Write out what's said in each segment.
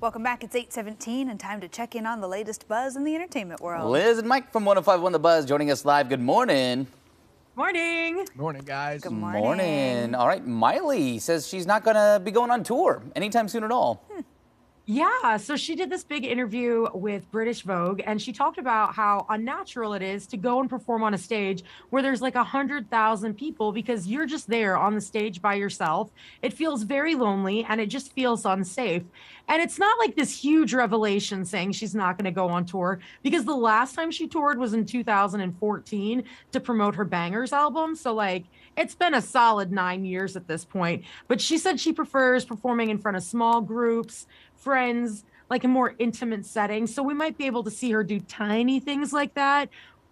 Welcome back. It's 8:17 and time to check in on the latest buzz in the entertainment world. Liz and Mike from 1051 The Buzz joining us live. Good morning. Morning. Morning, guys. Good morning. All right, Miley says she's not going to be going on tour anytime soon at all. Hmm. Yeah, so she did this big interview with British Vogue, and she talked about how unnatural it is to go and perform on a stage where there's like a hundred thousand people because you're just there on the stage by yourself. It feels very lonely and it just feels unsafe. And it's not like this huge revelation saying she's not going to go on tour because the last time she toured was in 2014 to promote her Bangerz album. So, like, it's been a solid nine years at this point. But she said she prefers performing in front of small groups, friends, like a more intimate setting. So we might be able to see her do tiny things like that.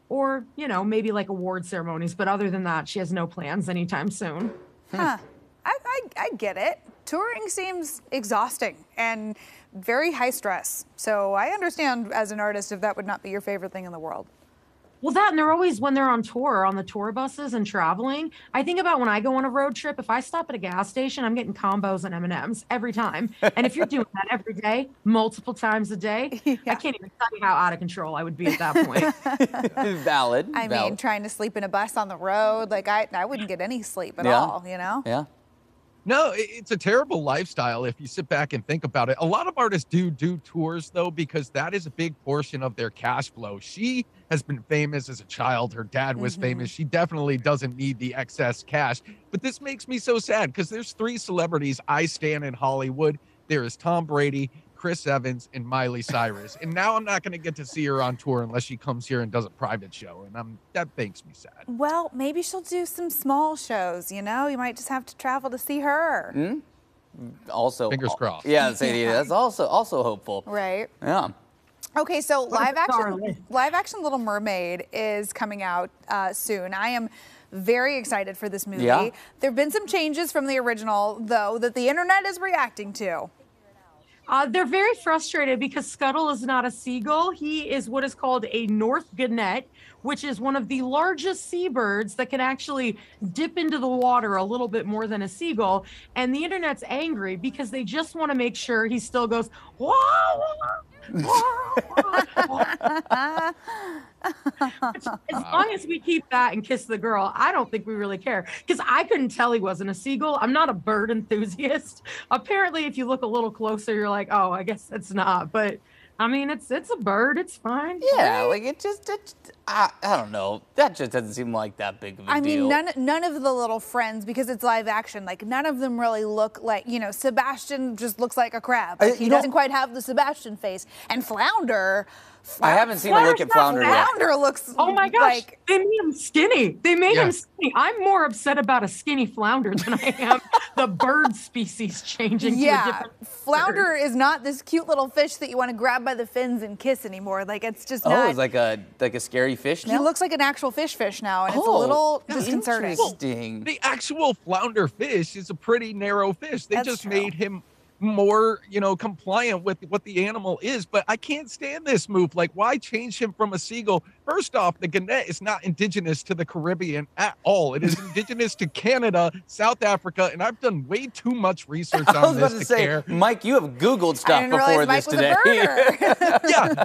Or, you know, maybe like award ceremonies. But other than that, she has no plans anytime soon. Huh. I, I, I get it. Touring seems exhausting and very high stress. So I understand as an artist if that would not be your favorite thing in the world. Well, that and they're always when they're on tour on the tour buses and traveling. I think about when I go on a road trip. If I stop at a gas station, I'm getting combos and M and M's every time. And if you're doing that every day, multiple times a day, Yeah. I can't even tell you how out of control I would be at that point. valid. I mean, valid. trying to sleep in a bus on the road, like I, I wouldn't get any sleep at Yeah. all, you know? yeah. No, it's a terrible lifestyle if you sit back and think about it. A lot of artists do do tours though because that is a big portion of their cash flow. She has been famous as a child. Her dad was Mhm. famous. She definitely doesn't need the excess cash. But this makes me so sad because there's three celebrities I stand in Hollywood. There is Tom Brady, Chris Evans, and Miley Cyrus. And now I'm not going to get to see her on tour unless she comes here and does a private show. And I'm that makes me sad. Well, maybe she'll do some small shows, you know? You might just have to travel to see her. Hmm? Also, Fingers crossed. Yeah, say Yeah. that's also also hopeful. Right. Yeah. Okay, so live action, live action Little Mermaid is coming out uh, soon. I am very excited for this movie. Yeah. There have been some changes from the original, though, that the internet is reacting to. Uh, they're very frustrated because Scuttle is not a seagull. He is what is called a North Gannet, which is one of the largest seabirds that can actually dip into the water a little bit more than a seagull. And the internet's angry because they just want to make sure he still goes, whoa, wah." Which, as long as we keep that and kiss the girl, I don't think we really care. Because I couldn't tell he wasn't a seagull. I'm not a bird enthusiast. Apparently, if you look a little closer, you're like, oh, I guess it's not. But I mean, it's it's a bird. It's fine. Yeah, like it just, it, I, I don't know. That just doesn't seem like that big of a I deal. mean, none none of the little friends, because it's live action, like none of them really look like, you know, Sebastian just looks like a crab. I- he you know- doesn't quite have the Sebastian face. And Flounder, I haven't seen a look at Flounder's Flounder yet. Flounder looks Oh my gosh, like they made him skinny. They made him skinny. I'm more upset about a skinny flounder than I am the bird species changing to a Yeah, different flounder is not this cute little fish that you want to grab by the fins and kiss anymore. Like it's just Oh, not. it's like a like a scary fish he now. looks like an actual fish fish now, and it's a Oh, little disconcerting. Interesting. the actual flounder fish is a pretty narrow fish. They That's just true. made him more, you know, compliant with what the animal is. But I can't stand this move. Like, why change him from a seagull? First off, the gannet is not indigenous to the Caribbean at all. It is indigenous to Canada, South Africa, and I've done way too much research I on was about this to to say, care. Mike, you have Googled stuff before this today. Yeah.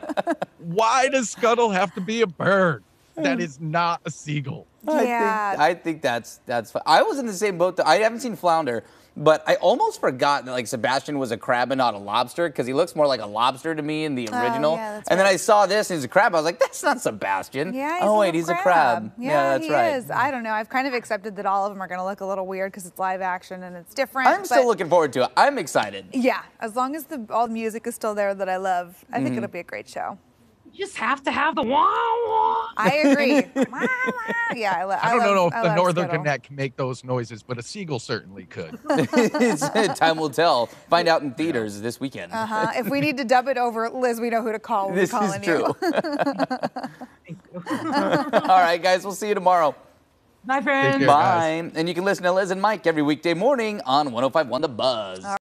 Why does Scuttle have to be a bird? That Hmm. not a seagull. I Yeah. think, I think that's that's. fi- I was in the same boat. Though. I haven't seen flounder, but I almost forgot that like Sebastian was a crab and not a lobster because he looks more like a lobster to me in the original. Oh, original. yeah, that's and then. I saw this and he's a crab. I was like, that's not Sebastian. Yeah, he's oh a wait, little he's a crab. Yeah, that's he right. is. I don't know. I've kind of accepted that all of them are going to look a little weird because it's live action and it's different. I'm still looking forward to it. I'm excited. Yeah, as long as the all the music is still there that I love, I Mm-hmm. think it'll be a great show. You just have to have the wah wah. I agree. Wah, wah. yeah, I, lo- I don't love, know if I the northern Scuttle. gannet can make those noises, but a seagull certainly could. Time will tell. Find out in theaters this weekend. Uh-huh. If we need to dub it over, Liz, we know who to call. We'll be This is calling true. you. All right, guys, we'll see you tomorrow. Bye, friends. care. Bye. And you can listen to Liz and Mike every weekday morning on 1051 The Buzz.